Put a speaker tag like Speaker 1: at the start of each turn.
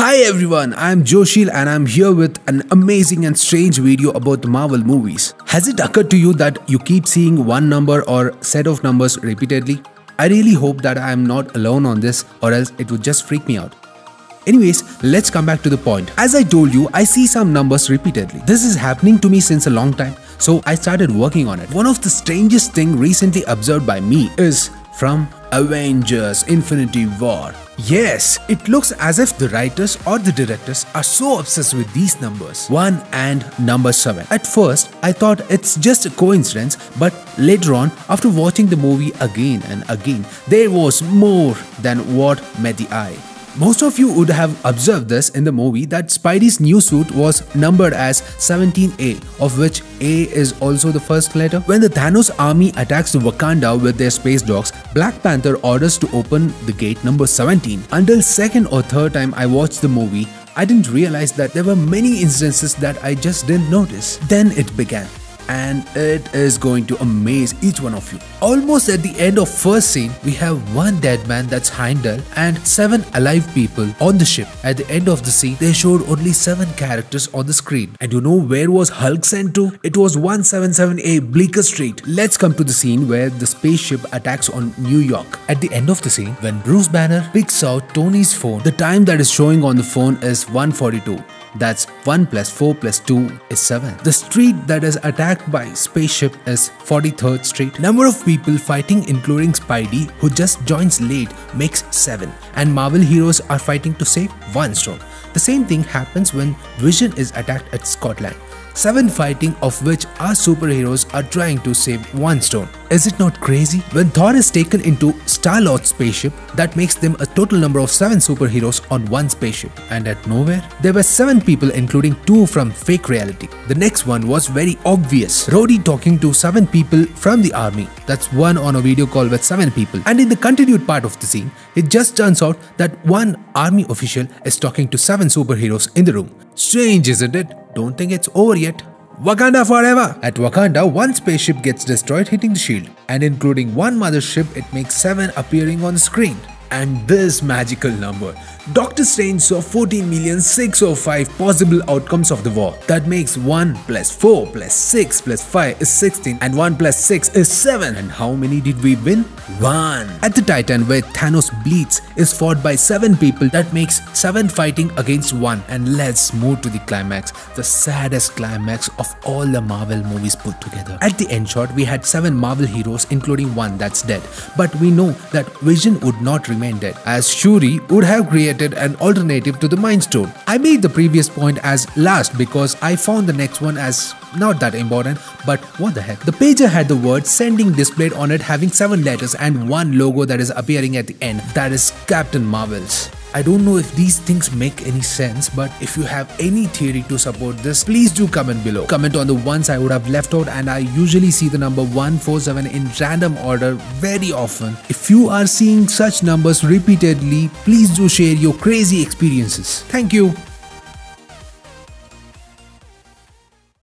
Speaker 1: Hi everyone, I am Joshil and I'm here with an amazing and strange video about Marvel movies. Has it occurred to you that you keep seeing one number or set of numbers repeatedly? I really hope that I am not alone on this or else it would just freak me out. Anyways, let's come back to the point. As I told you, I see some numbers repeatedly. This is happening to me since a long time, so I started working on it. One of the strangest thing recently observed by me is from Avengers Infinity War. Yes, it looks as if the writers or the directors are so obsessed with these numbers 1 and number 7. At first, I thought it's just a coincidence, but later on, after watching the movie again and again, there was more than what met the eye. Most of you would have observed this in the movie that Spidey's new suit was numbered as 17A, of which A is also the first letter. When the Thanos army attacks Wakanda with their space dogs, Black Panther orders to open the gate number 17. Until second or third time I watched the movie, I didn't realize that there were many instances that I just didn't notice. Then it began and it is going to amaze each one of you. Almost at the end of first scene, we have one dead man that's Heimdall and seven alive people on the ship. At the end of the scene, they showed only seven characters on the screen. And you know where was Hulk sent to? It was 177A Bleecker Street. Let's come to the scene where the spaceship attacks on New York. At the end of the scene, when Bruce Banner picks out Tony's phone, the time that is showing on the phone is 142. That's 1 plus 4 plus 2 is 7. The street that is attacked by spaceship is 43rd Street. Number of people fighting including Spidey who just joins late makes 7 and Marvel heroes are fighting to save 1 stone. The same thing happens when Vision is attacked at Scotland. 7 fighting of which our superheroes are trying to save 1 stone. Is it not crazy? When Thor is taken into Star-Lord's spaceship, that makes them a total number of 7 superheroes on one spaceship. And at Knowhere, there were 7 people including 2 from fake reality. The next one was very obvious. Rhodey talking to 7 people from the army. That's one on a video call with 7 people. And in the continued part of the scene, it just turns out that one army official is talking to 7 superheroes in the room. Strange isn't it? Don't think it's over yet. Wakanda forever! At Wakanda, one spaceship gets destroyed hitting the shield, and including one mothership, it makes 7 appearing on screen. And this magical number Doctor Strange saw 14,605 possible outcomes of the war. That makes 1 plus 4 plus 6 plus 5 is 16 and 1 plus 6 is 7. And how many did we win? 1. At the Titan where Thanos bleeds is fought by 7 people that makes 7 fighting against 1 and let's move to the climax, the saddest climax of all the Marvel movies put together. At the end shot we had 7 Marvel heroes including one that's dead but we know that Vision would not remain as Shuri would have created created an alternative to the Mind Stone. I made the previous point as last because I found the next one as not that important, but what the heck. The pager had the word sending displayed on it having 7 letters and one logo that is appearing at the end, that is Captain Marvel's. I don't know if these things make any sense, but if you have any theory to support this, please do comment below. Comment on the ones I would have left out and I usually see the number 147 in random order very often. If you are seeing such numbers repeatedly, please do share your crazy experiences. Thank you.